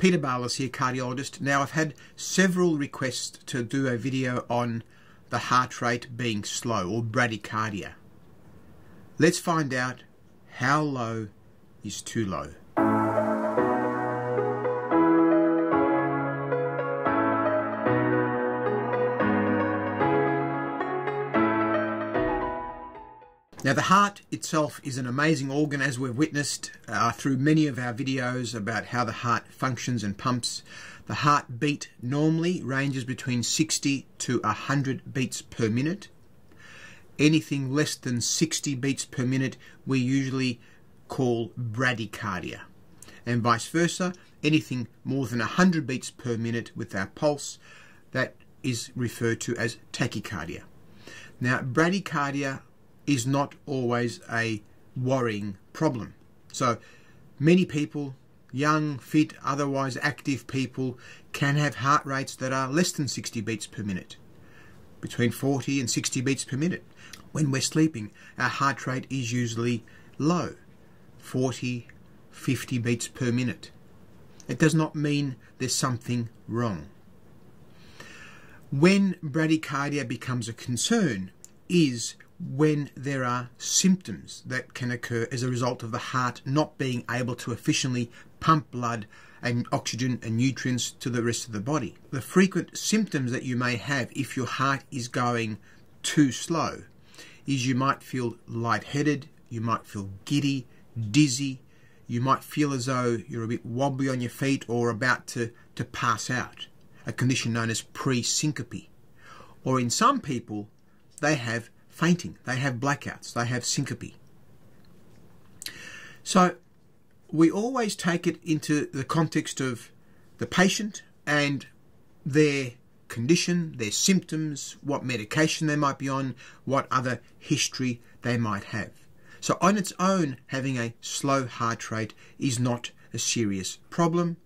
Peter Barlis here, cardiologist. Now, I've had several requests to do a video on the heart rate being slow or bradycardia. Let's find out how low is too low. Now, the heart itself is an amazing organ, as we've witnessed uh, through many of our videos about how the heart functions and pumps. The heartbeat normally ranges between 60 to 100 beats per minute. Anything less than 60 beats per minute, we usually call bradycardia. And vice versa, anything more than 100 beats per minute with our pulse, that is referred to as tachycardia. Now, bradycardia is not always a worrying problem. So many people, young, fit, otherwise active people, can have heart rates that are less than 60 beats per minute, between 40 and 60 beats per minute. When we're sleeping, our heart rate is usually low, 40, 50 beats per minute. It does not mean there's something wrong. When bradycardia becomes a concern is when there are symptoms that can occur as a result of the heart not being able to efficiently pump blood and oxygen and nutrients to the rest of the body. The frequent symptoms that you may have if your heart is going too slow is you might feel lightheaded, you might feel giddy, dizzy, you might feel as though you're a bit wobbly on your feet or about to, to pass out, a condition known as pre-syncope. Or in some people, they have fainting, they have blackouts, they have syncope. So we always take it into the context of the patient and their condition, their symptoms, what medication they might be on, what other history they might have. So on its own, having a slow heart rate is not a serious problem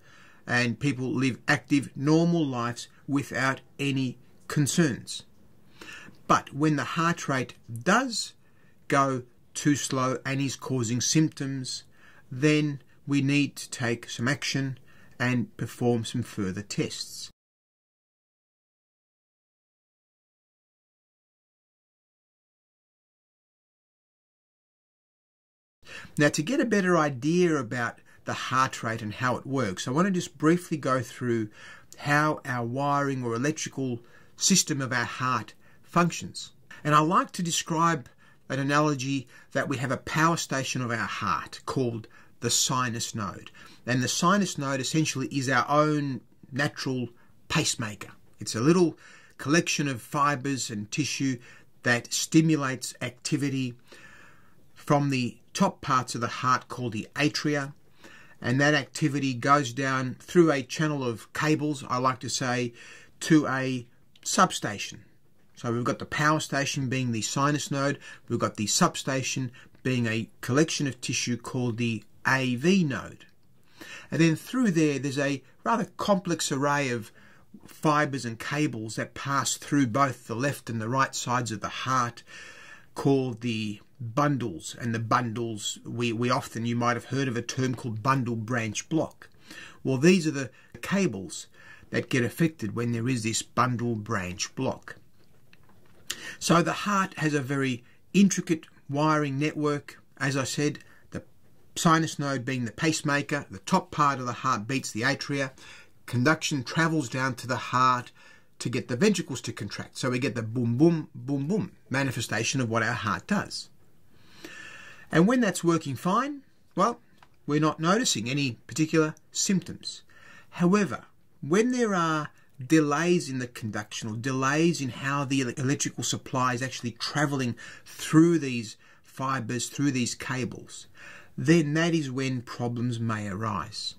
and people live active, normal lives without any concerns. But when the heart rate does go too slow and is causing symptoms, then we need to take some action and perform some further tests. Now, to get a better idea about the heart rate and how it works, I want to just briefly go through how our wiring or electrical system of our heart functions. And I like to describe an analogy that we have a power station of our heart called the sinus node. And the sinus node essentially is our own natural pacemaker. It's a little collection of fibers and tissue that stimulates activity from the top parts of the heart called the atria. And that activity goes down through a channel of cables, I like to say, to a substation. So we've got the power station being the sinus node, we've got the substation being a collection of tissue called the AV node. And then through there, there's a rather complex array of fibers and cables that pass through both the left and the right sides of the heart called the bundles. And the bundles, we, we often, you might have heard of a term called bundle branch block. Well, these are the cables that get affected when there is this bundle branch block. So the heart has a very intricate wiring network. As I said, the sinus node being the pacemaker, the top part of the heart beats the atria. Conduction travels down to the heart to get the ventricles to contract. So we get the boom, boom, boom, boom manifestation of what our heart does. And when that's working fine, well, we're not noticing any particular symptoms. However, when there are delays in the conduction or delays in how the electrical supply is actually traveling through these fibers, through these cables, then that is when problems may arise.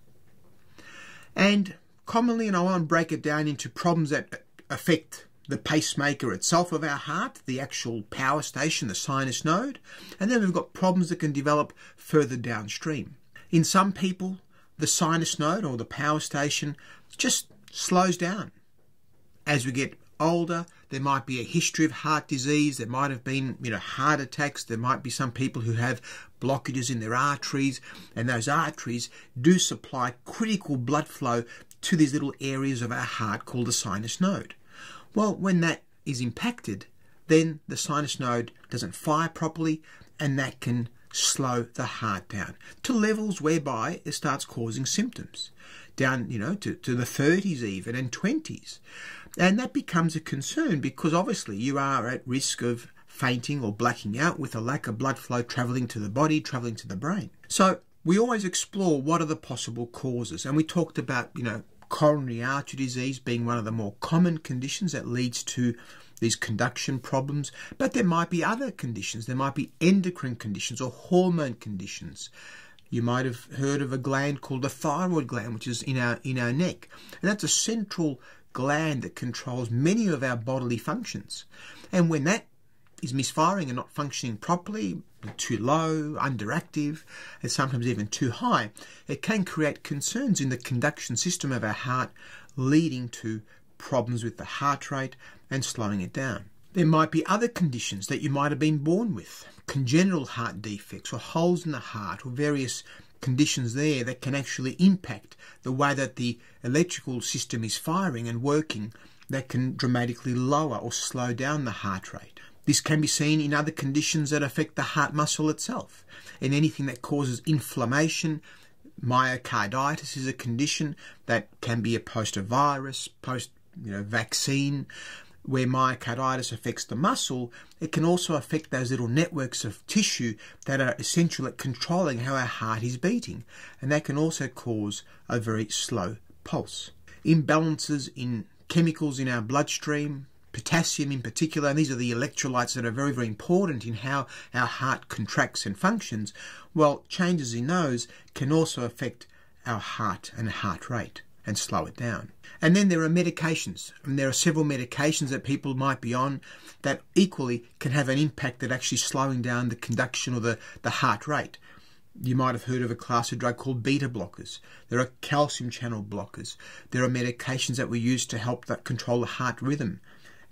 And commonly, and I want to break it down into problems that affect the pacemaker itself of our heart, the actual power station, the sinus node, and then we've got problems that can develop further downstream. In some people, the sinus node or the power station just slows down as we get older, there might be a history of heart disease, there might have been, you know, heart attacks, there might be some people who have blockages in their arteries, and those arteries do supply critical blood flow to these little areas of our heart called the sinus node. Well, when that is impacted, then the sinus node doesn't fire properly, and that can slow the heart down to levels whereby it starts causing symptoms down, you know, to, to the 30s even and 20s. And that becomes a concern because obviously you are at risk of fainting or blacking out with a lack of blood flow traveling to the body, traveling to the brain. So we always explore what are the possible causes. And we talked about, you know, coronary artery disease being one of the more common conditions that leads to these conduction problems, but there might be other conditions. There might be endocrine conditions or hormone conditions. You might have heard of a gland called the thyroid gland, which is in our in our neck, and that's a central gland that controls many of our bodily functions. And when that is misfiring and not functioning properly, too low, underactive, and sometimes even too high, it can create concerns in the conduction system of our heart, leading to problems with the heart rate and slowing it down. There might be other conditions that you might have been born with, congenital heart defects or holes in the heart or various conditions there that can actually impact the way that the electrical system is firing and working that can dramatically lower or slow down the heart rate. This can be seen in other conditions that affect the heart muscle itself. And anything that causes inflammation, myocarditis is a condition that can be a post virus, post you know, vaccine, where myocarditis affects the muscle, it can also affect those little networks of tissue that are essential at controlling how our heart is beating, and that can also cause a very slow pulse. Imbalances in chemicals in our bloodstream, potassium in particular, and these are the electrolytes that are very, very important in how our heart contracts and functions, well, changes in those can also affect our heart and heart rate and slow it down. And then there are medications. And there are several medications that people might be on that equally can have an impact at actually slowing down the conduction or the, the heart rate. You might have heard of a class of drug called beta blockers. There are calcium channel blockers. There are medications that we use to help that control the heart rhythm.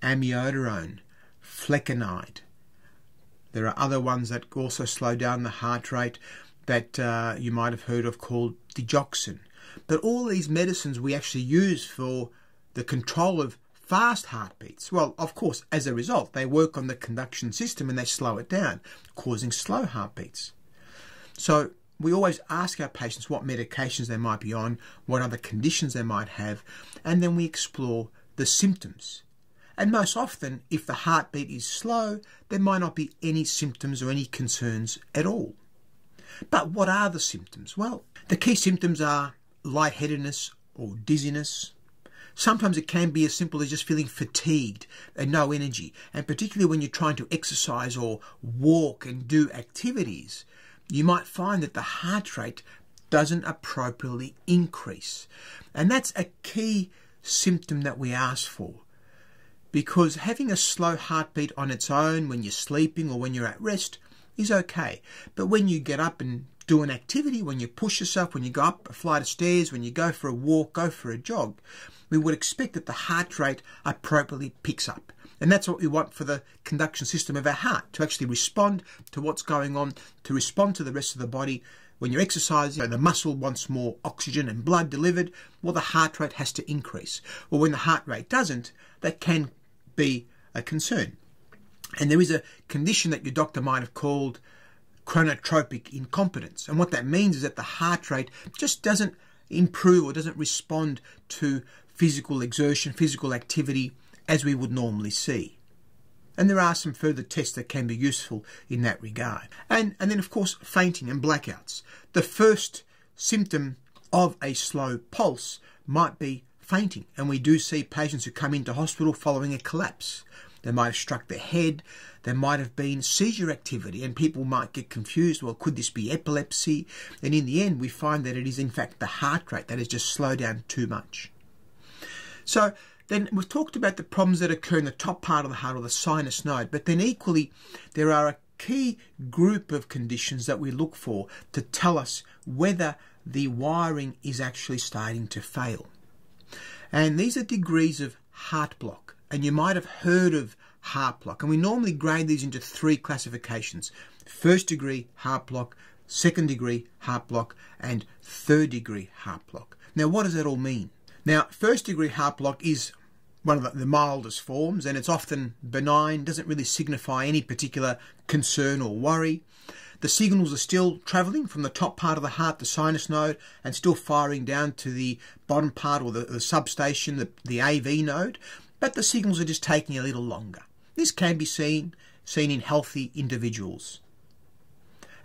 Amiodarone, flecainide. There are other ones that also slow down the heart rate that uh, you might have heard of called digoxin. But all these medicines we actually use for the control of fast heartbeats. Well, of course, as a result, they work on the conduction system and they slow it down, causing slow heartbeats. So we always ask our patients what medications they might be on, what other conditions they might have, and then we explore the symptoms. And most often, if the heartbeat is slow, there might not be any symptoms or any concerns at all. But what are the symptoms? Well, the key symptoms are lightheadedness or dizziness. Sometimes it can be as simple as just feeling fatigued and no energy. And particularly when you're trying to exercise or walk and do activities, you might find that the heart rate doesn't appropriately increase. And that's a key symptom that we ask for. Because having a slow heartbeat on its own when you're sleeping or when you're at rest is okay. But when you get up and do an activity, when you push yourself, when you go up a flight of stairs, when you go for a walk, go for a jog, we would expect that the heart rate appropriately picks up. And that's what we want for the conduction system of our heart to actually respond to what's going on, to respond to the rest of the body. When you're exercising, the muscle wants more oxygen and blood delivered, well, the heart rate has to increase. Well, when the heart rate doesn't, that can be a concern. And there is a condition that your doctor might have called chronotropic incompetence. And what that means is that the heart rate just doesn't improve or doesn't respond to physical exertion, physical activity as we would normally see. And there are some further tests that can be useful in that regard. And, and then, of course, fainting and blackouts. The first symptom of a slow pulse might be fainting. And we do see patients who come into hospital following a collapse. They might have struck their head. There might have been seizure activity, and people might get confused. Well, could this be epilepsy? And in the end, we find that it is, in fact, the heart rate that has just slowed down too much. So, then we've talked about the problems that occur in the top part of the heart or the sinus node, but then equally, there are a key group of conditions that we look for to tell us whether the wiring is actually starting to fail. And these are degrees of heart block and you might have heard of heart block. And we normally grade these into three classifications first degree heart block, second degree heart block, and third degree heart block. Now, what does that all mean? Now, first degree heart block is one of the mildest forms and it's often benign, doesn't really signify any particular concern or worry. The signals are still travelling from the top part of the heart, the sinus node, and still firing down to the bottom part or the, the substation, the, the AV node, but the signals are just taking a little longer. This can be seen seen in healthy individuals.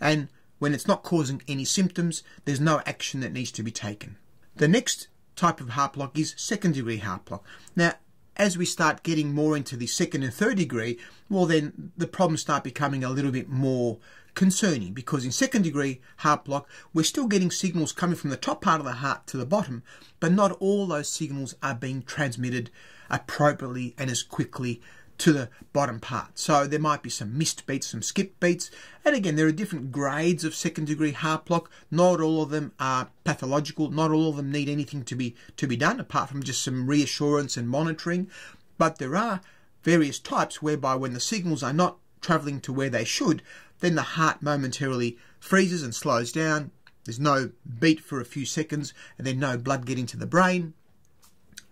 And when it's not causing any symptoms, there's no action that needs to be taken. The next type of heart block is second degree heart block. Now, as we start getting more into the second and third degree, well, then the problems start becoming a little bit more concerning because in second degree heart block, we're still getting signals coming from the top part of the heart to the bottom, but not all those signals are being transmitted appropriately and as quickly to the bottom part. So there might be some missed beats, some skipped beats. And again, there are different grades of second degree heart block. Not all of them are pathological. Not all of them need anything to be to be done apart from just some reassurance and monitoring. But there are various types whereby when the signals are not traveling to where they should, then the heart momentarily freezes and slows down. There's no beat for a few seconds and then no blood getting to the brain,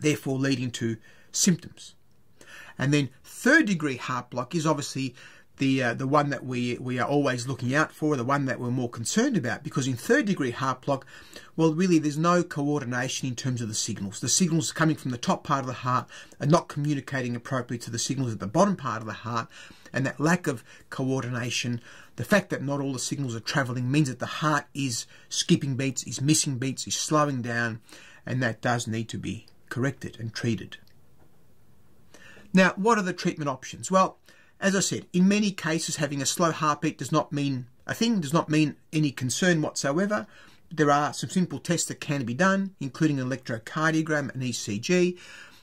therefore leading to symptoms. And then third degree heart block is obviously the uh, the one that we we are always looking out for, the one that we're more concerned about, because in third degree heart block, well, really there's no coordination in terms of the signals. The signals coming from the top part of the heart are not communicating appropriately to the signals at the bottom part of the heart, and that lack of coordination, the fact that not all the signals are travelling, means that the heart is skipping beats, is missing beats, is slowing down, and that does need to be corrected and treated. Now, what are the treatment options? Well, as I said, in many cases, having a slow heartbeat does not mean a thing, does not mean any concern whatsoever. There are some simple tests that can be done, including an electrocardiogram and ECG.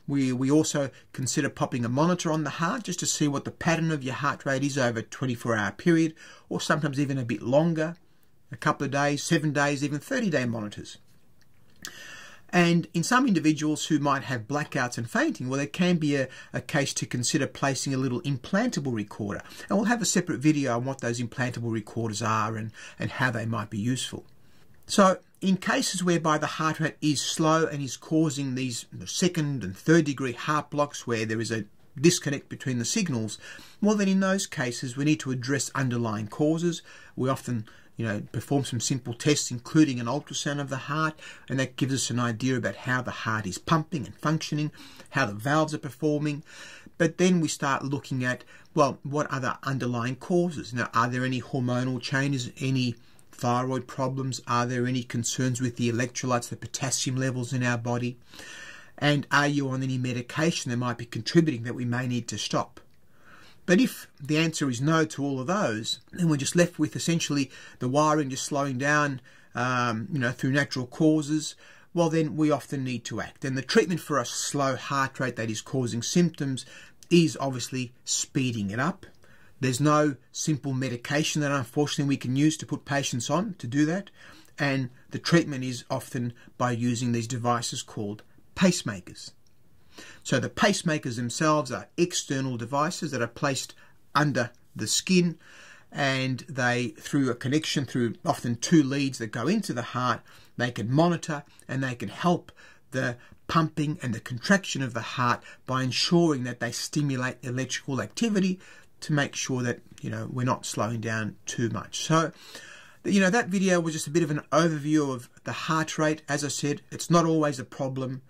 We, we also consider popping a monitor on the heart just to see what the pattern of your heart rate is over a 24 hour period, or sometimes even a bit longer, a couple of days, seven days, even 30 day monitors. And in some individuals who might have blackouts and fainting, well, there can be a, a, case to consider placing a little implantable recorder. And we'll have a separate video on what those implantable recorders are and, and how they might be useful. So, in cases whereby the heart rate is slow and is causing these second and third degree heart blocks where there is a disconnect between the signals, well, then in those cases we need to address underlying causes. We often you know, perform some simple tests, including an ultrasound of the heart, and that gives us an idea about how the heart is pumping and functioning, how the valves are performing. But then we start looking at, well, what are the underlying causes? Now, are there any hormonal changes, any thyroid problems? Are there any concerns with the electrolytes, the potassium levels in our body? And are you on any medication that might be contributing that we may need to stop? But if the answer is no to all of those, then we're just left with essentially the wiring just slowing down, um, you know, through natural causes. Well, then we often need to act. And the treatment for a slow heart rate that is causing symptoms is obviously speeding it up. There's no simple medication that unfortunately we can use to put patients on to do that. And the treatment is often by using these devices called pacemakers. So the pacemakers themselves are external devices that are placed under the skin and they, through a connection through often two leads that go into the heart, they can monitor and they can help the pumping and the contraction of the heart by ensuring that they stimulate electrical activity to make sure that you know we're not slowing down too much. So you know that video was just a bit of an overview of the heart rate. As I said, it's not always a problem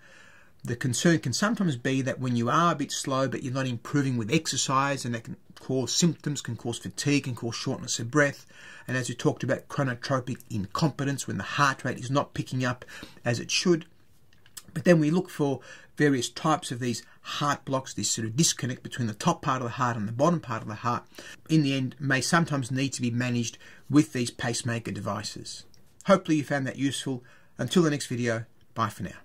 the concern can sometimes be that when you are a bit slow but you're not improving with exercise and that can cause symptoms, can cause fatigue, can cause shortness of breath. And as we talked about chronotropic incompetence when the heart rate is not picking up as it should. But then we look for various types of these heart blocks, this sort of disconnect between the top part of the heart and the bottom part of the heart, in the end may sometimes need to be managed with these pacemaker devices. Hopefully you found that useful. Until the next video, bye for now.